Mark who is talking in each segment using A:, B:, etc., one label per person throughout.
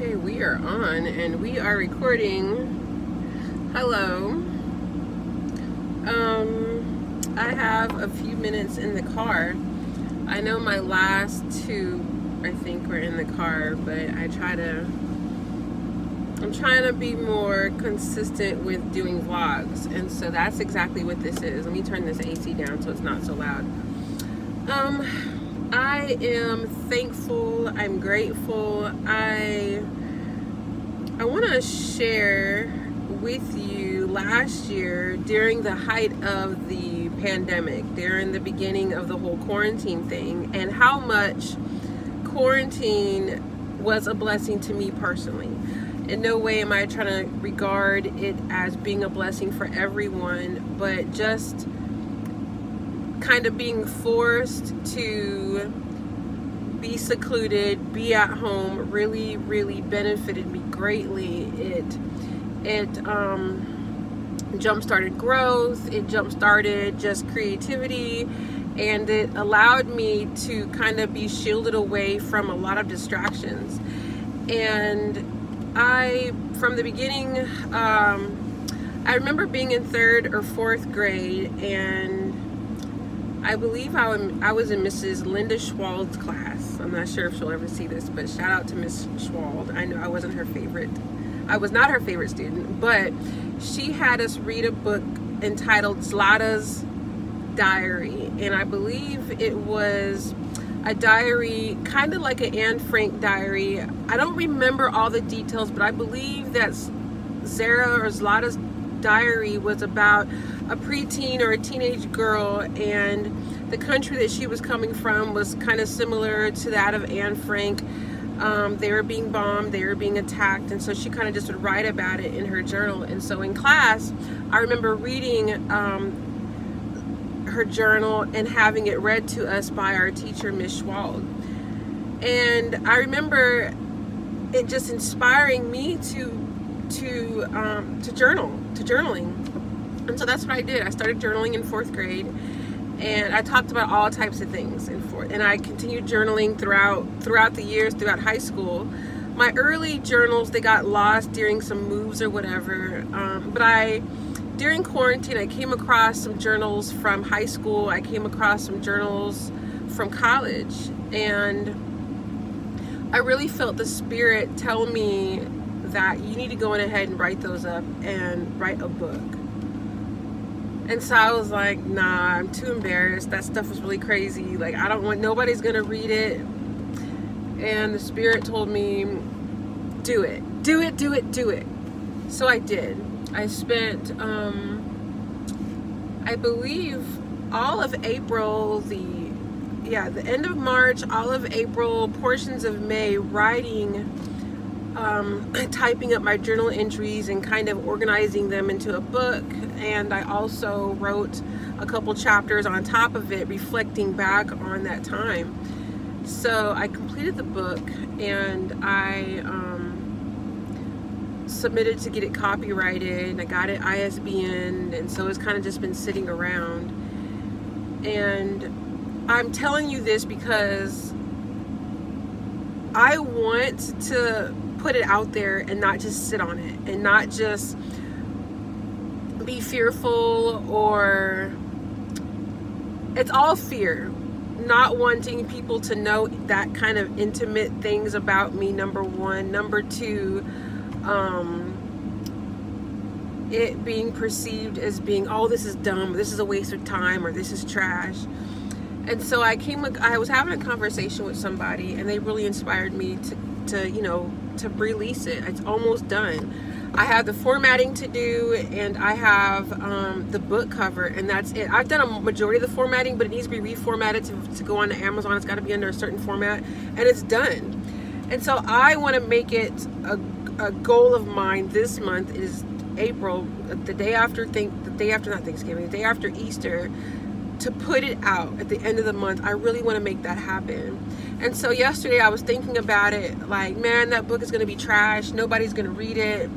A: Okay, we are on and we are recording. Hello. Um, I have a few minutes in the car. I know my last two, I think, were in the car, but I try to. I'm trying to be more consistent with doing vlogs, and so that's exactly what this is. Let me turn this AC down so it's not so loud. Um, I am thankful. I'm grateful. I I want to share with you last year during the height of the pandemic, during the beginning of the whole quarantine thing, and how much quarantine was a blessing to me personally. In no way am I trying to regard it as being a blessing for everyone, but just kind of being forced to be secluded, be at home really, really benefited me greatly. It it um, jump started growth. It jump started just creativity, and it allowed me to kind of be shielded away from a lot of distractions. And I, from the beginning, um, I remember being in third or fourth grade and I believe I, I was in Mrs. Linda Schwald's class. I'm not sure if she'll ever see this, but shout out to Miss Schwald. I know I wasn't her favorite. I was not her favorite student, but she had us read a book entitled Zlata's Diary. And I believe it was a diary, kind of like an Anne Frank diary. I don't remember all the details, but I believe that Zara or Zlata's diary was about a preteen or a teenage girl and the country that she was coming from was kind of similar to that of Anne Frank. Um, they were being bombed, they were being attacked, and so she kind of just would write about it in her journal. And so in class, I remember reading um, her journal and having it read to us by our teacher, Miss Schwald. And I remember it just inspiring me to to um, to journal, to journaling. And so that's what I did. I started journaling in fourth grade, and I talked about all types of things in fourth. And I continued journaling throughout throughout the years, throughout high school. My early journals they got lost during some moves or whatever, um, but I during quarantine I came across some journals from high school. I came across some journals from college, and I really felt the spirit tell me that you need to go in ahead and write those up and write a book. And so I was like, nah, I'm too embarrassed. That stuff was really crazy. Like, I don't want, nobody's gonna read it. And the spirit told me, do it, do it, do it, do it. So I did. I spent, um, I believe, all of April, the, yeah, the end of March, all of April, portions of May writing um, typing up my journal entries and kind of organizing them into a book. And I also wrote a couple chapters on top of it, reflecting back on that time. So I completed the book and I um, submitted to get it copyrighted. And I got it ISBN, and so it's kind of just been sitting around. And I'm telling you this because I want to put it out there and not just sit on it and not just be fearful or it's all fear. Not wanting people to know that kind of intimate things about me number one. Number two um, it being perceived as being oh this is dumb this is a waste of time or this is trash. And so I came I was having a conversation with somebody and they really inspired me to to you know to release it. It's almost done. I have the formatting to do and I have um, the book cover and that's it. I've done a majority of the formatting but it needs to be reformatted to, to go on to Amazon. It's got to be under a certain format and it's done. And so I want to make it a, a goal of mine this month is April, the day after think the day after not Thanksgiving, the day after Easter to put it out at the end of the month. I really want to make that happen. And so yesterday I was thinking about it, like, man, that book is going to be trash. Nobody's going to read it.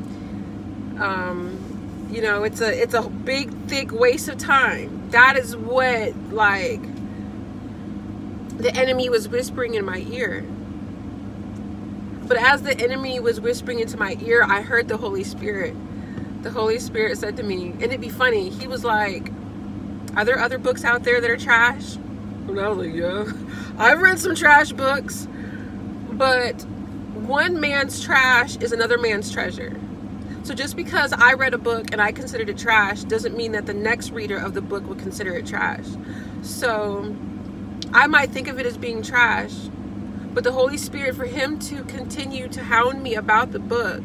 A: Um, you know, it's a it's a big, thick waste of time. That is what like the enemy was whispering in my ear. But as the enemy was whispering into my ear, I heard the Holy Spirit. The Holy Spirit said to me, and it'd be funny, he was like, Are there other books out there that are trash? I was like, Yeah. I've read some trash books, but one man's trash is another man's treasure. So just because I read a book and I considered it trash doesn't mean that the next reader of the book would consider it trash. So I might think of it as being trash, but the Holy Spirit, for Him to continue to hound me about the book,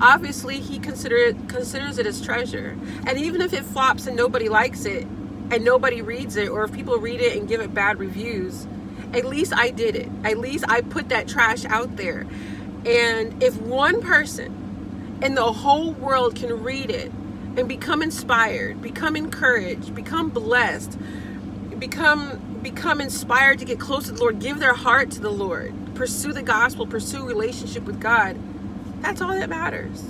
A: obviously He consider it, considers it as treasure. And even if it flops and nobody likes it, and nobody reads it, or if people read it and give it bad reviews, at least I did it. At least I put that trash out there. And if one person in the whole world can read it and become inspired, become encouraged, become blessed, become become inspired to get close to the Lord, give their heart to the Lord, pursue the gospel, pursue relationship with God, that's all that matters.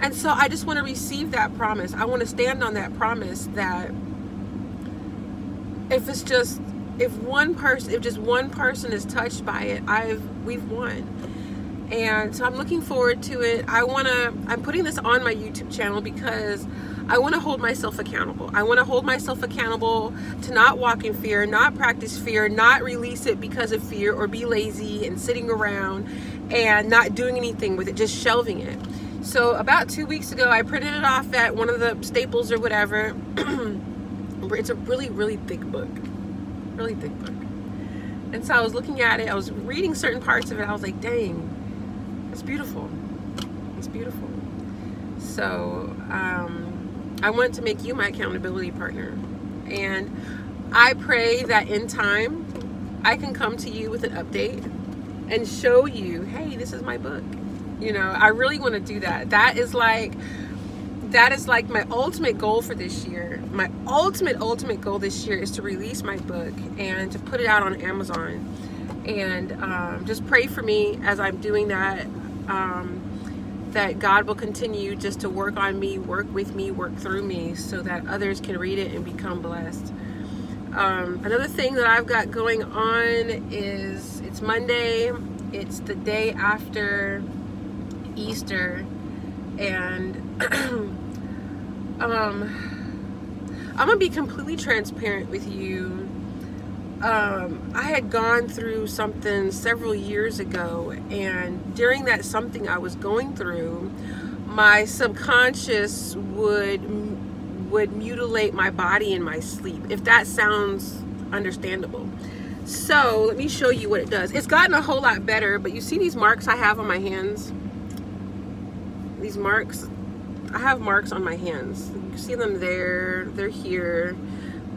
A: And so I just want to receive that promise. I want to stand on that promise that if it's just if one person if just one person is touched by it, I've we've won. And so I'm looking forward to it. I want to I'm putting this on my YouTube channel because I want to hold myself accountable. I want to hold myself accountable to not walk in fear, not practice fear, not release it because of fear or be lazy and sitting around and not doing anything with it, just shelving it. So about two weeks ago, I printed it off at one of the staples or whatever. it's a really, really thick book. Really thick book. And so I was looking at it, I was reading certain parts of it. I was like, dang, it's beautiful. It's beautiful. So, um, I want to make you my accountability partner. And I pray that in time, I can come to you with an update and show you, hey, this is my book. You know, I really want to do that. That is like, that is like my ultimate goal for this year. My ultimate, ultimate goal this year is to release my book and to put it out on Amazon. And um, just pray for me as I'm doing that. Um, that God will continue just to work on me, work with me, work through me so that others can read it and become blessed. Um, another thing that I've got going on is it's Monday, it's the day after Easter, and um, I'm gonna be completely transparent with you um, I had gone through something several years ago, and during that something I was going through, my subconscious would would mutilate my body in my sleep. If that sounds understandable. So let me show you what it does. It's gotten a whole lot better, but you see these marks I have on my hands? These marks, I have marks on my hands. You see them there, they're here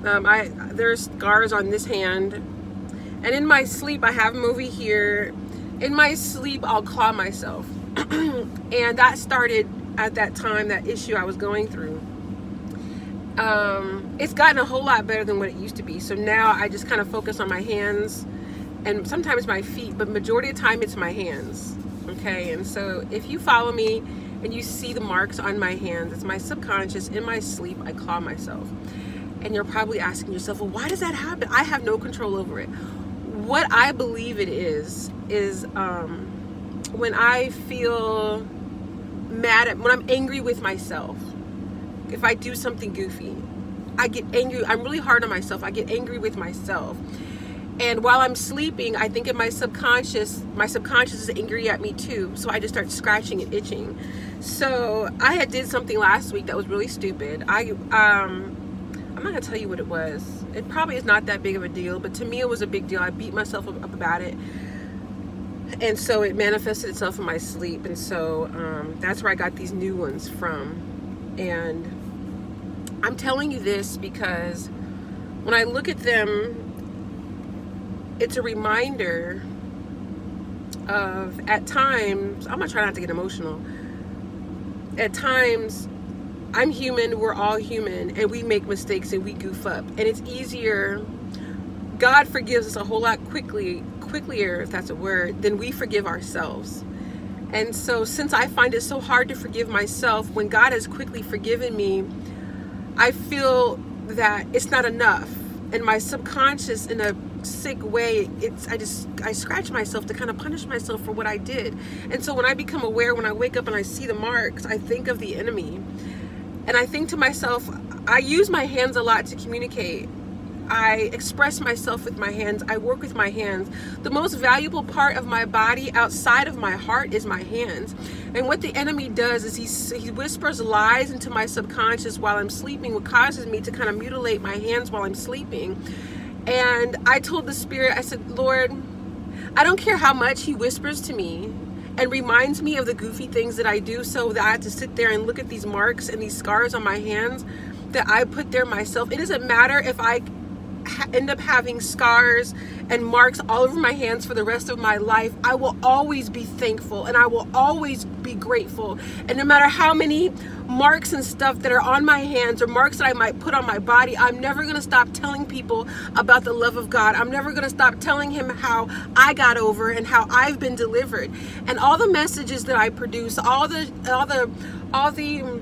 A: um, I there's scars on this hand, and in my sleep I have them over here. In my sleep I'll claw myself, and that started at that time that issue I was going through. Um, it's gotten a whole lot better than what it used to be. So now I just kind of focus on my hands and sometimes my feet, but majority of time it's my hands. Okay, and so if you follow me and you see the marks on my hands, it's my subconscious. In my sleep, I claw myself and you're probably asking yourself, well, why does that happen? I have no control over it. What I believe it is, is um, when I feel mad at, when I'm angry with myself, if I do something goofy, I get angry. I'm really hard on myself. I get angry with myself. And while I'm sleeping, I think in my subconscious, my subconscious is angry at me too. So I just start scratching and itching. So I had did something last week that was really stupid. I um I'm not gonna tell you what it was. It probably is not that big of a deal, but to me it was a big deal. I beat myself up, about it. And so it manifested itself in my sleep. And so um, that's where I got these new ones from. And I'm telling you this because when I look at them, it's a reminder of at times, I'm gonna try not to get emotional. At times, I'm human, we're all human, and we make mistakes and we goof up. And it's easier, God forgives us a whole lot quickly, quicklier, if that's a word, than we forgive ourselves. And so, since I find it so hard to forgive myself, when God has quickly forgiven me, I feel that it's not enough. And my subconscious, in a sick way it's i just i scratch myself to kind of punish myself for what i did and so when i become aware when i wake up and i see the marks i think of the enemy and i think to myself i use my hands a lot to communicate I express myself with my hands. I work with my hands. The most valuable part of my body outside of my heart is my hands. And what the enemy does is he, he whispers lies into my subconscious while I'm sleeping, what causes me to kind of mutilate my hands while I'm sleeping. And I told the Spirit, I said, Lord, I don't care how much He whispers to me and reminds me of the goofy things that I do so that I have to sit there and look at these marks and these scars on my hands that I put there myself. It doesn't matter if I end up having scars and marks all over my hands for the rest of my life, I will always be thankful and I will always be grateful. And no matter how many marks and stuff that are on my hands or marks that I might put on my body, I'm never going to stop telling people about the love of God. I'm never going to stop telling him how I got over and how I've been delivered. And all the messages that I produce, all the all the all the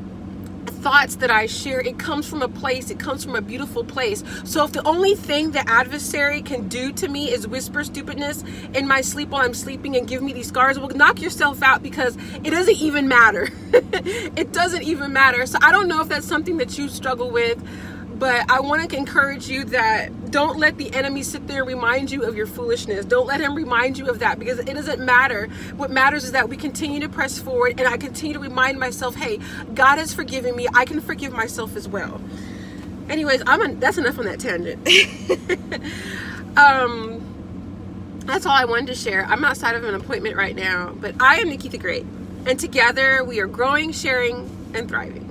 A: thoughts that I share, it comes from a place, it comes from a beautiful place. So if the only thing the adversary can do to me is whisper stupidness in my sleep while I'm sleeping and give me these scars, well, knock yourself out because it doesn't even matter. it doesn't even matter. So I don't know if that's something that you struggle with but I want to encourage you that don't let the enemy sit there and remind you of your foolishness. Don't let him remind you of that because it doesn't matter. What matters is that we continue to press forward and I continue to remind myself, hey, God has forgiven me. I can forgive myself as well. Anyways, I'm a, that's enough on that tangent. um, that's all I wanted to share. I'm outside of an appointment right now, but I am Nicci the Great. And together we are growing, sharing, and thriving.